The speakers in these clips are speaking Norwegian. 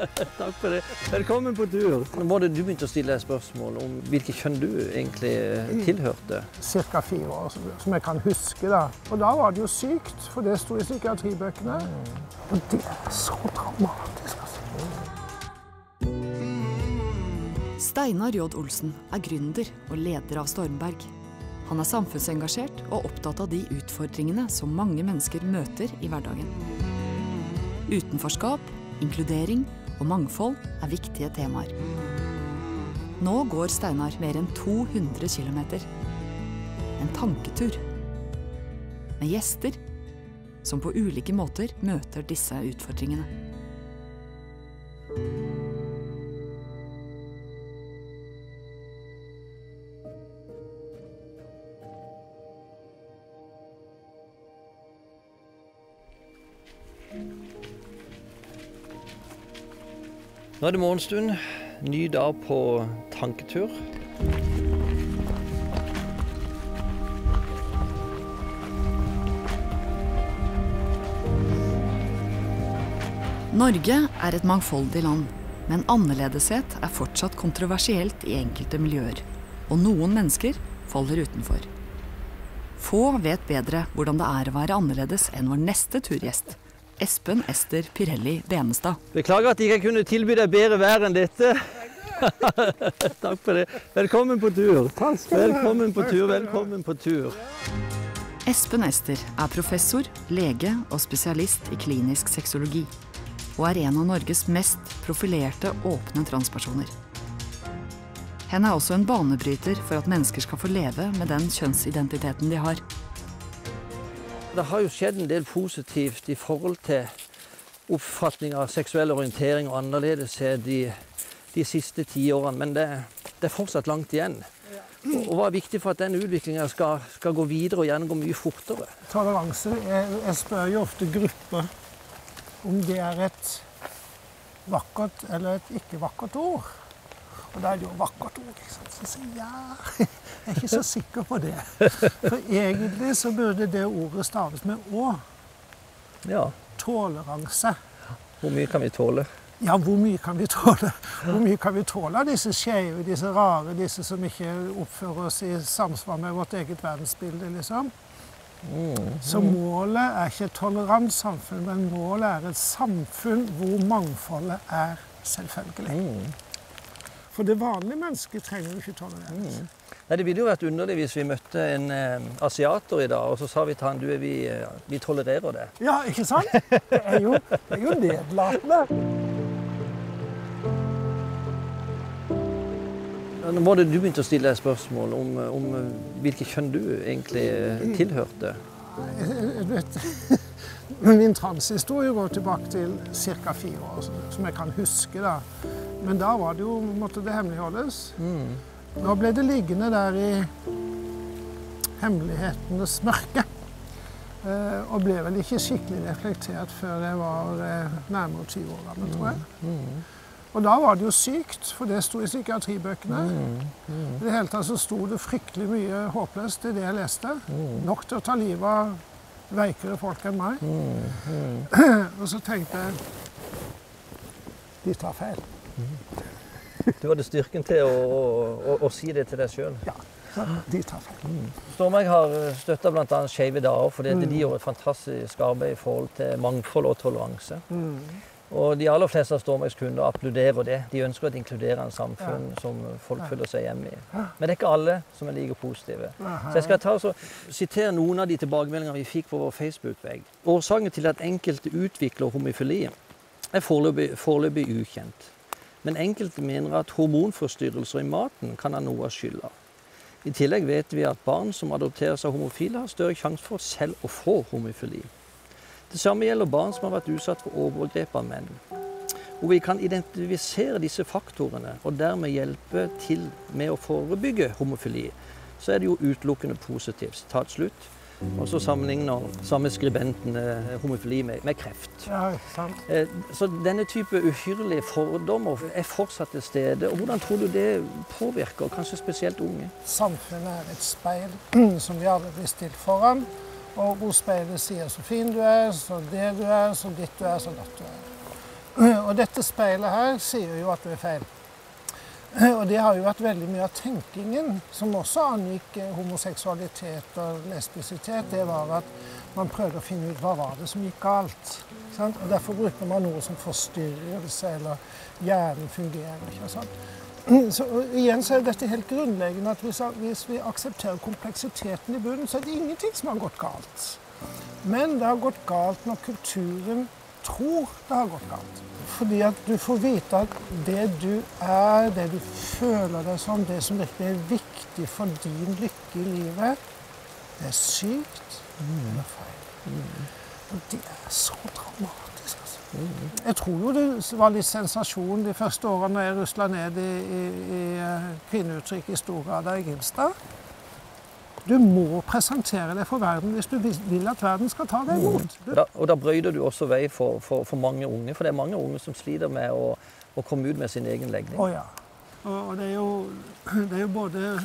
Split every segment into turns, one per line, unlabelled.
Takk for det. Velkommen på tur. Nå var det du begynte å stille deg spørsmål om hvilket kjønn du egentlig tilhørte.
Ca. fire år, som jeg kan huske. da. Og da var det jo sykt, for det sto i psykiatribøkene. Og det er så dramatisk. altså.
Steinar J. Olsen er gründer og leder av Stormberg. Han er samfunnsengasjert og opptatt av de utfordringene som mange mennesker møter i hverdagen. Utenforskap, inkludering og mangfold er viktige temaer. Nå går Steinar mer enn 200 km. En tanketur. Med gjester som på ulike måter møter disse utfordringene.
Nå er det morgenstund. Ny dag på tanketur.
Norge er et mangfoldig land, men annerledeshet er fortsatt kontroversielt i enkelte miljøer. Og noen mennesker faller utenfor. Få vet bedre hvordan det er å være annerledes enn vår neste turgjest. Espen Ester Pirelli Benestad.
Beklager at jeg ikke kunne tilby deg bedre vær enn dette. Takk for det. Velkommen på tur. Velkommen på tur, velkommen på tur.
Espen Ester er professor, lege og spesialist i klinisk sexologi. Og er en av Norges mest profilerte åpne transpersoner. Hen er også en banebryter for at mennesker skal få leve med den kjønnsidentiteten de har.
Det har jo skjedd en del positivt i forhold til oppfatning av seksuell orientering og annerledeshet de, de siste ti årene, men det, det, er fortsatt langt igjen. Og, og Hva er viktig for at den utviklinga skal, skal, gå videre og gjerne gå mye fortere?
Toleranse. Jeg, jeg spør jo ofte grupper om det er et vakkert eller et ikke vakkert ord. Og da er det jo vakkert ord. Liksom. Så sier ja, jeg er ikke så sikker på det. For egentlig så burde det ordet staves med å.
Ja.
Toleranse.
Hvor mye kan vi tåle?
Ja, hvor mye kan vi tåle? Hvor mye kan vi tåle av disse skeive, disse rare, disse som ikke oppfører oss i samsvar med vårt eget verdensbilde, liksom? Mm. Så målet er ikke et tolerant samfunn, men målet er et samfunn hvor mangfoldet er selvfølgelig. Mm. For det vanlige mennesket trenger jo ikke tolerans. Mm.
Nei, Det ville jo vært underlig hvis vi møtte en eh, asiater i dag, og så sa vi til han du, vi, eh, vi tolererer det.
Ja, ikke sant? Det er jo, det er jo nedlatende.
Nå var det du begynte å stille deg spørsmål om, om hvilket kjønn du egentlig eh, tilhørte.
Jeg vet, Min transhistorie går tilbake til ca. fire år, som jeg kan huske. da. Men da var det jo, måtte det hemmeligholdes. Mm. Nå ble det liggende der i hemmelighetenes mørke. Eh, og ble vel ikke skikkelig reflektert før jeg var eh, nærmere 20 år gammel, tror jeg. Mm. Mm. Og da var det jo sykt, for det sto i psykiatribøkene. Mm, mm. I det hele tatt så sto det fryktelig mye håpløst i det jeg leste. Mm. Nok til å ta livet av veikere folk enn meg. og så tenkte jeg de tar feil.
Du hadde styrken til å, å, å si det til deg sjøl?
Ja. De tar feil.
Stormberg har støtta bl.a. Skeive dager, fordi de gjør et fantastisk arbeid i forhold til mangfold og toleranse. Og de aller fleste av Stormbergs kunder applauderer det. De ønsker et inkluderende samfunn ja. som folk føler seg hjemme i. Men det er ikke alle som er like positive. Så jeg skal ta og sitere noen av de tilbakemeldingene vi fikk på vår Facebook-vegg. Årsaken til at enkelte utvikler homofili, er foreløpig, foreløpig ukjent. Men enkelte mener at hormonforstyrrelser i maten kan ha noe av skylda. I tillegg vet vi at barn som adopteres av homofile, har større sjanse for selv å få homofili. Det samme gjelder barn som har vært utsatt for overgrep av menn. Hvor vi kan identifisere disse faktorene og dermed hjelpe til med å forebygge homofili, så er det jo utelukkende positivt. Og så sammenligner samme skribenten homofili med, med kreft.
Ja, sant.
Eh, så denne type uhyrlige fordommer er fortsatt til stede. Og hvordan tror du det påvirker kanskje spesielt unge?
Samfunnet er et speil som vi alle blir stilt foran. Og hvor speilet sier så fin du er, så det du er, så ditt du er, så datt du er. Og dette speilet her sier jo at du er feil. Og det har jo vært veldig mye av tenkingen som også angikk homoseksualitet og lesbisitet. Det var at man prøvde å finne ut hva var det som gikk galt. Og Derfor bruker man noe som forstyrrelse, eller hjernen fungerer ikke. Sant? Så igjen så er dette helt grunnleggende at hvis, hvis vi aksepterer kompleksiteten i bunnen, så er det ingenting som har gått galt. Men det har gått galt når kulturen tror det har gått galt. Fordi at du får vite at det du er, det du føler deg som, det som virkelig er viktig for din lykke i livet, det er sykt eller feil. Og det er så dramatisk. altså. Jeg tror jo det var litt sensasjon de første årene jeg rusla ned i, i, i eh, kvinneuttrykk i Storgata i Grimstad. Du må presentere deg for verden hvis du vil at verden skal ta deg imot.
Og da, og da brøyder du også vei for, for, for mange unge, for det er mange unge som sliter med å, å komme ut med sin egen legning.
Oh, ja. Og, det, er jo, det er jo både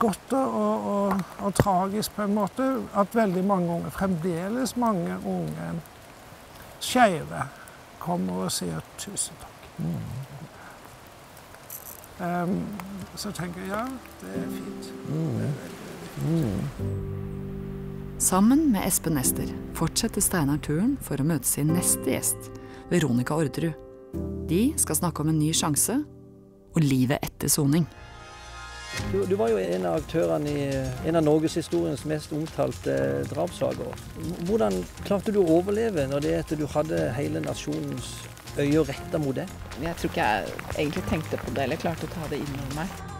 godt og, og, og tragisk på en måte at veldig mange unge, fremdeles mange unge skeive, kommer og sier tusen takk. Um, så tenker jeg ja, det er fint. Det er
Sammen med Espen Ester fortsetter Steinar turen for å møte sin neste gjest, Veronica Orderud. De skal snakke om en ny sjanse og livet etter soning.
Du, du var jo en av aktørene i en av norgeshistoriens mest omtalte drapssaker. Hvordan klarte du å overleve når det etter du hadde hele nasjonens øye retta mot det?
Jeg tror ikke jeg egentlig tenkte på det eller klarte å ta det inn over meg.